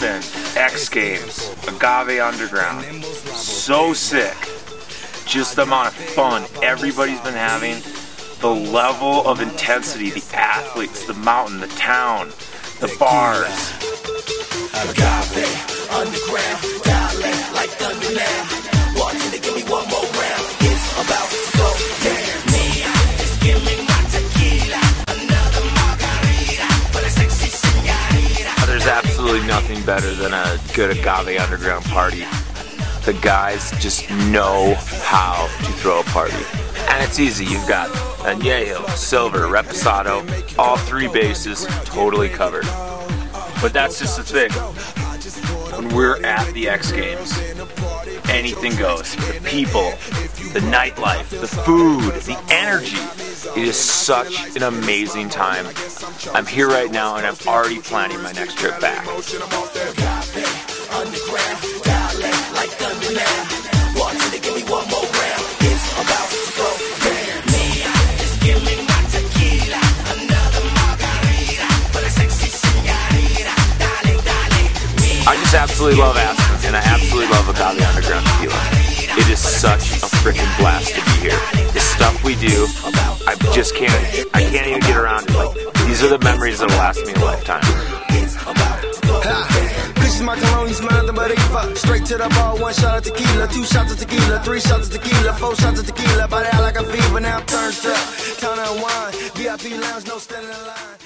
X Games, Agave Underground. So sick. Just the amount of fun everybody's been having, the level of intensity, the athletes, the mountain, the town, the bars. Agave absolutely nothing better than a good Agave Underground party. The guys just know how to throw a party. And it's easy. You've got Añejo, Silver, Reposado, all three bases totally covered. But that's just the thing. When we're at the X Games, anything goes. The people, the nightlife, the food, the energy. It is such an amazing time. I'm here right now and I'm already planning my next trip back. I just absolutely love Aspen, and I absolutely love Agave Underground Tequila. It is such a freaking blast to be here. The stuff we do, just can't, I can't even get around it. Like, these are the memories that'll last me a lifetime. My you smell nothing but fuck. Straight to the ball, one shot of tequila, two shots of tequila, three shots of tequila, four shots of tequila. Body out like a fever, now I'm turned up. Turn on wine, VIP lounge, no standing in line.